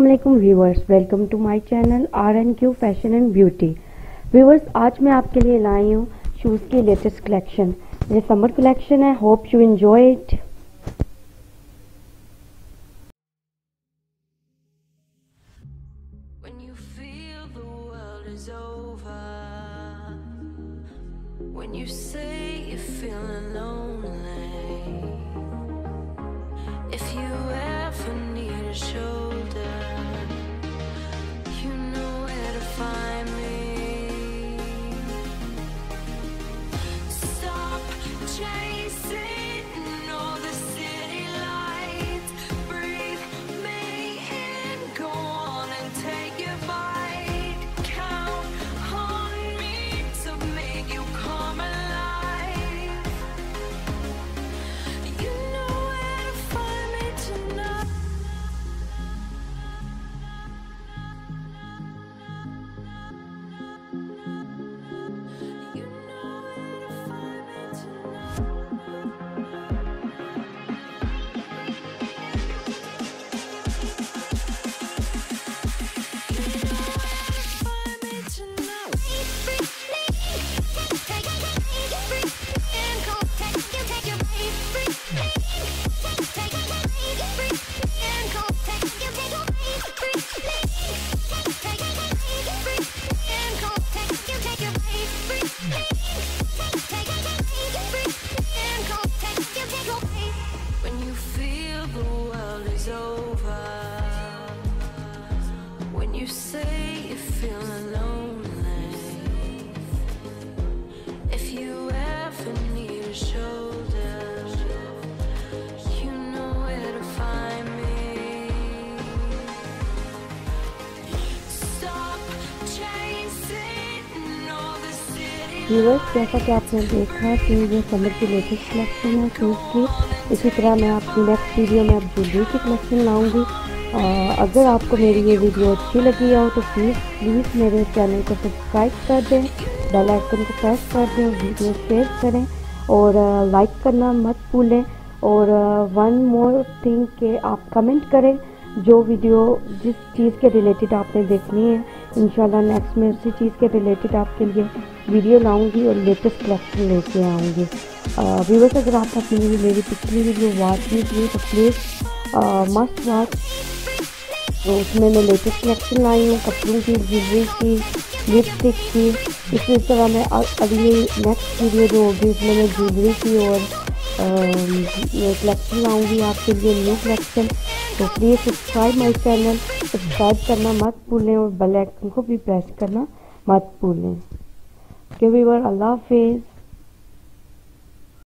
वालेकुम viewers welcome to my channel R N Q fashion and beauty viewers आज मैं आपके लिए लाई हूँ शूज़ की लेटेस्ट कलेक्शन ये समर कलेक्शन है. Hope you enjoy it If you you say you're feeling lonely, if you ever need a shoulder, you know where to find me. Stop chasing all the city viewers जैसा कि आपने देखा कि ये summer की latest collection है shoes की इसी तरह मैं आपकी नेक्स्ट वीडियो में अब ज्वेलरी की कलेक्शन लाऊंगी अ, अगर आपको मेरी ये वीडियो अच्छी लगी हो तो प्लीज़ प्लीज़ मेरे चैनल को सब्सक्राइब कर दें बेल आइकन को प्रेस कर दें वीडियो शेयर करें, और लाइक करना मत भूलें, और वन मोर थिंग के आप कमेंट करें, जो वीडियो जिस चीज़ के रिलेटेड आपने देखनी है इंशाल्लाह नेक्स्ट में उसी चीज़ के रिलेटेड आपके लिए वीडियो लाऊँगी और लेटेस्ट कलेक्शन लेके आऊँगी। व्यूवर्स अगर आप अपनी मेरी पिछली वीडियो वॉच नहीं की तो प्लीज़ मस्ट वॉच तो उसमें मैं लेटेस्ट कलेक्शन लाई हूँ कपड़ों की ज्वेलरी की लिपस्टिक की। इसी तरह मैं अगली नेक्स्ट वीडियो जो होगी उसमें मैं ज्वेलरी की और कलेक्शन लाऊँगी आपके लिए न्यू कलेक्शन तो please subscribe my channel subscribe करना मत भूलें और बेल आइकन को भी प्रेस करना मत भूलें। ओके वीवर अल्लाह हाफिज़